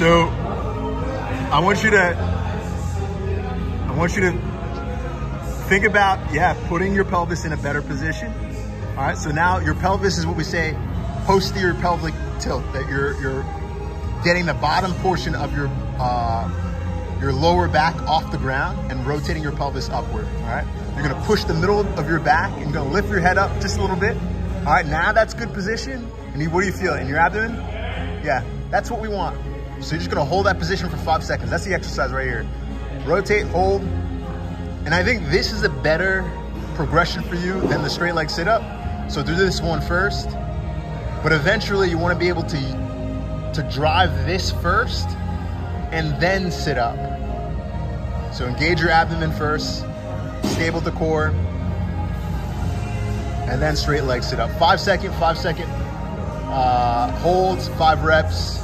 So I want you to I want you to think about, yeah, putting your pelvis in a better position. All right, so now your pelvis is what we say posterior pelvic tilt, that you're you're getting the bottom portion of your uh, your lower back off the ground and rotating your pelvis upward. All right, you're gonna push the middle of your back and you're gonna lift your head up just a little bit. All right, now that's good position. And you, what do you feel in your abdomen? Yeah, that's what we want. So you're just gonna hold that position for five seconds. That's the exercise right here. Rotate, hold. And I think this is a better progression for you than the straight leg sit up. So do this one first, but eventually you wanna be able to, to drive this first and then sit up. So engage your abdomen first, stable the core, and then straight leg sit up. Five second, five second uh, holds, five reps,